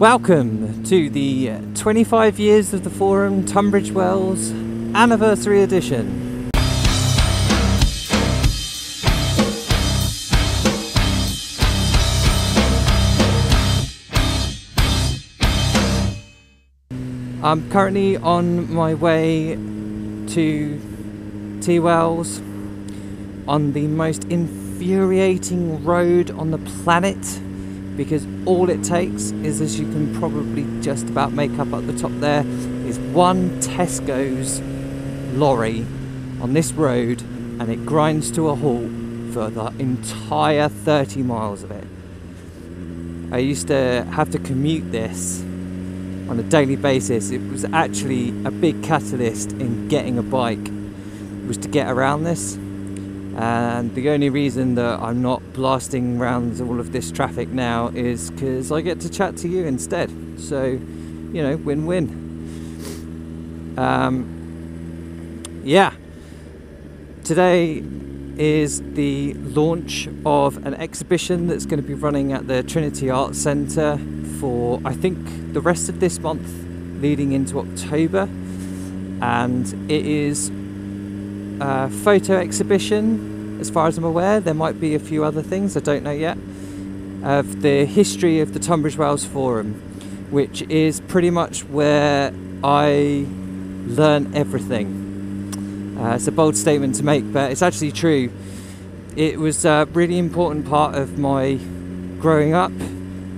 Welcome to the 25 years of the forum Tunbridge Wells anniversary edition. I'm currently on my way to T Wells on the most infuriating road on the planet because all it takes is, as you can probably just about make up at the top there, is one Tesco's lorry on this road and it grinds to a halt for the entire 30 miles of it. I used to have to commute this on a daily basis. It was actually a big catalyst in getting a bike was to get around this and the only reason that I'm not blasting around all of this traffic now is because I get to chat to you instead. So you know win-win. Um, yeah. Today is the launch of an exhibition that's going to be running at the Trinity Arts Centre for I think the rest of this month leading into October. And it is a photo exhibition as far as I'm aware there might be a few other things I don't know yet of the history of the Tunbridge Wells Forum which is pretty much where I learn everything. Uh, it's a bold statement to make but it's actually true. It was a really important part of my growing up.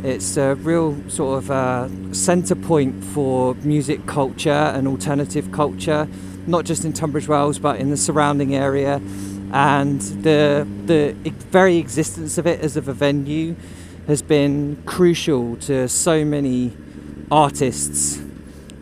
It's a real sort of uh, centre point for music culture and alternative culture, not just in Tunbridge Wells but in the surrounding area. And the the very existence of it as of a venue has been crucial to so many artists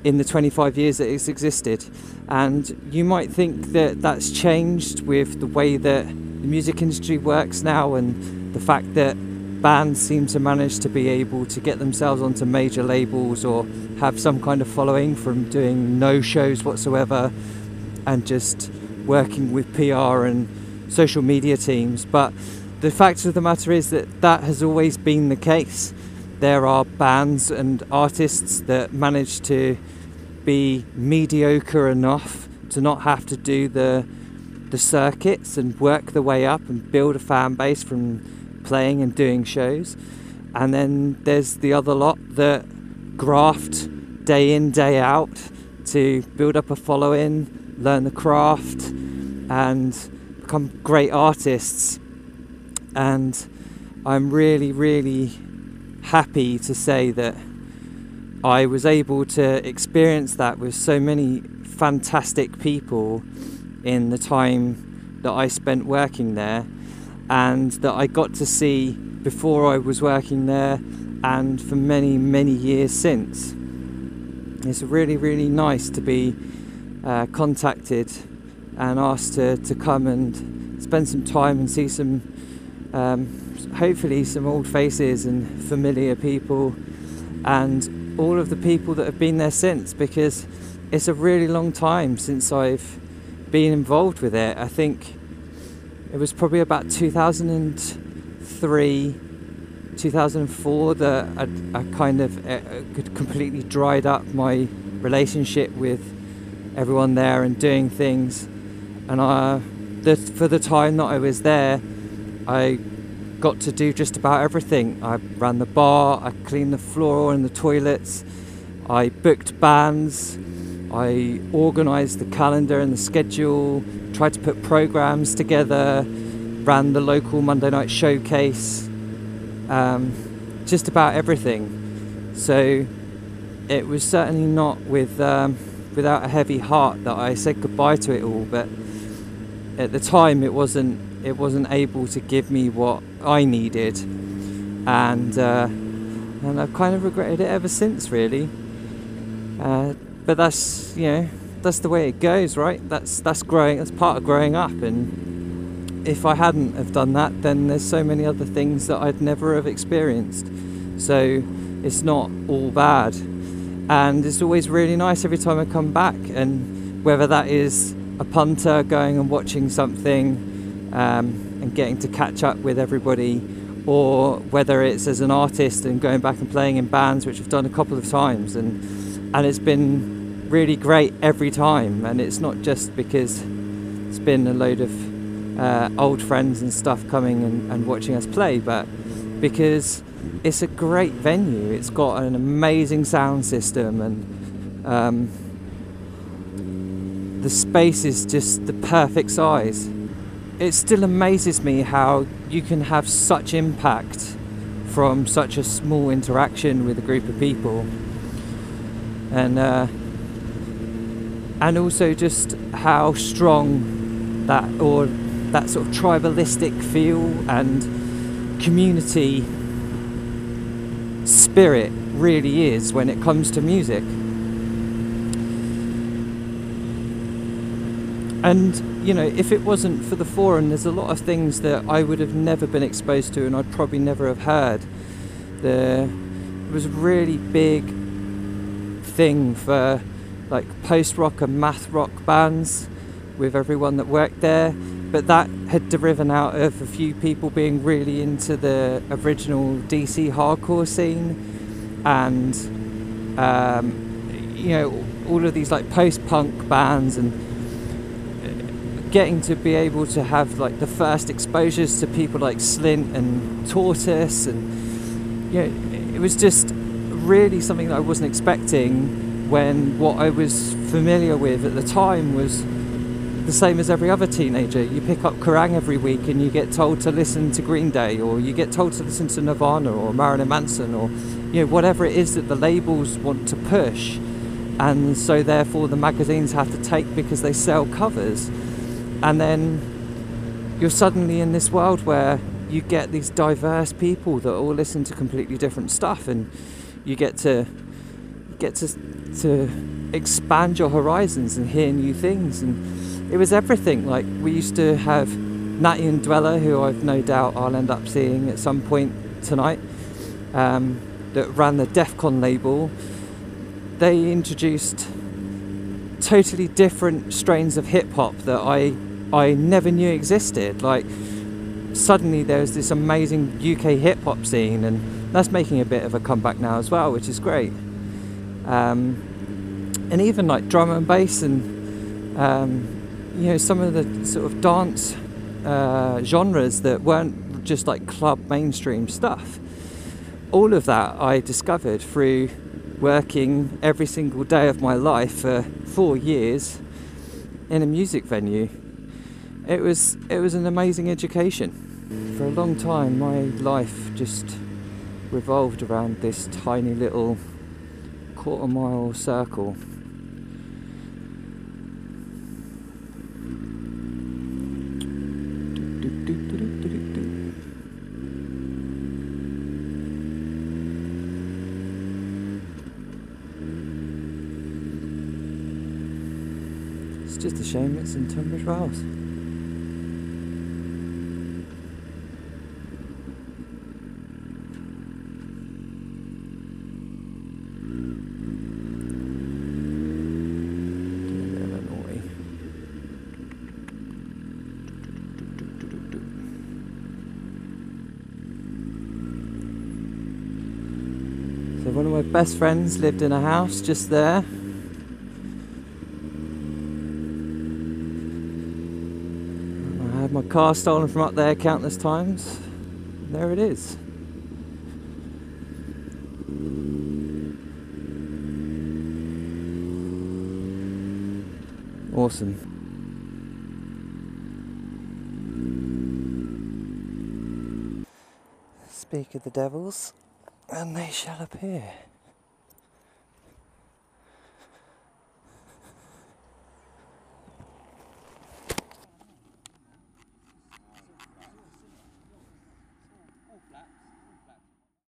in the 25 years that it's existed. And you might think that that's changed with the way that the music industry works now and the fact that bands seem to manage to be able to get themselves onto major labels or have some kind of following from doing no shows whatsoever and just working with PR and social media teams. But the fact of the matter is that that has always been the case. There are bands and artists that manage to be mediocre enough to not have to do the the circuits and work the way up and build a fan base from playing and doing shows. And then there's the other lot that graft day in, day out to build up a following, learn the craft, and become great artists. And I'm really, really happy to say that I was able to experience that with so many fantastic people in the time that I spent working there and that I got to see before I was working there and for many, many years since. It's really, really nice to be uh, contacted and asked to, to come and spend some time and see some, um, hopefully, some old faces and familiar people and all of the people that have been there since because it's a really long time since I've been involved with it. I think it was probably about 2003 2004 that I, I kind of uh, completely dried up my relationship with everyone there and doing things and I, the, for the time that I was there I got to do just about everything I ran the bar I cleaned the floor and the toilets I booked bands I organised the calendar and the schedule, tried to put programs together, ran the local Monday night showcase, um, just about everything. So it was certainly not with um, without a heavy heart that I said goodbye to it all. But at the time, it wasn't it wasn't able to give me what I needed, and uh, and I've kind of regretted it ever since, really. Uh, but that's you know that's the way it goes, right? That's that's growing. That's part of growing up. And if I hadn't have done that, then there's so many other things that I'd never have experienced. So it's not all bad. And it's always really nice every time I come back. And whether that is a punter going and watching something um, and getting to catch up with everybody, or whether it's as an artist and going back and playing in bands, which I've done a couple of times, and and it's been really great every time. And it's not just because it's been a load of uh, old friends and stuff coming and, and watching us play, but because it's a great venue. It's got an amazing sound system and um, the space is just the perfect size. It still amazes me how you can have such impact from such a small interaction with a group of people, and uh, and also just how strong that or that sort of tribalistic feel and community spirit really is when it comes to music. And you know, if it wasn't for the forum, there's a lot of things that I would have never been exposed to, and I'd probably never have heard. There was a really big thing for like post rock and math rock bands with everyone that worked there, but that had driven out of a few people being really into the original DC hardcore scene, and um, you know all of these like post punk bands and getting to be able to have like the first exposures to people like Slint and Tortoise, and you know, it was just really something that I wasn't expecting. When what I was familiar with at the time was the same as every other teenager. You pick up Kerrang every week and you get told to listen to Green Day, or you get told to listen to Nirvana or Marilyn Manson, or you know whatever it is that the labels want to push, and so therefore the magazines have to take because they sell covers and then you're suddenly in this world where you get these diverse people that all listen to completely different stuff and you get to get to to expand your horizons and hear new things. And it was everything. Like we used to have Natty and Dweller who I've no doubt I'll end up seeing at some point tonight um, that ran the Defcon label. They introduced totally different strains of hip hop that I I never knew existed. Like suddenly there's this amazing UK hip hop scene, and that's making a bit of a comeback now as well, which is great. Um, and even like drum and bass, and um, you know some of the sort of dance uh, genres that weren't just like club mainstream stuff. All of that I discovered through working every single day of my life for four years in a music venue it was it was an amazing education. For a long time, my life just revolved around this tiny little quarter mile circle. It's just a shame it's in Tunbridge Wells. So one of my best friends lived in a house just there. I had my car stolen from up there countless times. There it is. Awesome. Speak of the devils and they shall appear.